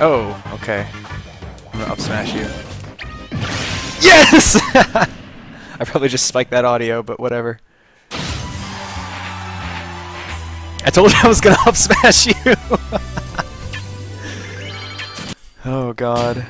Oh, okay. I'm gonna up smash you. Yes! I probably just spiked that audio, but whatever. I told you I was gonna up smash you! oh god.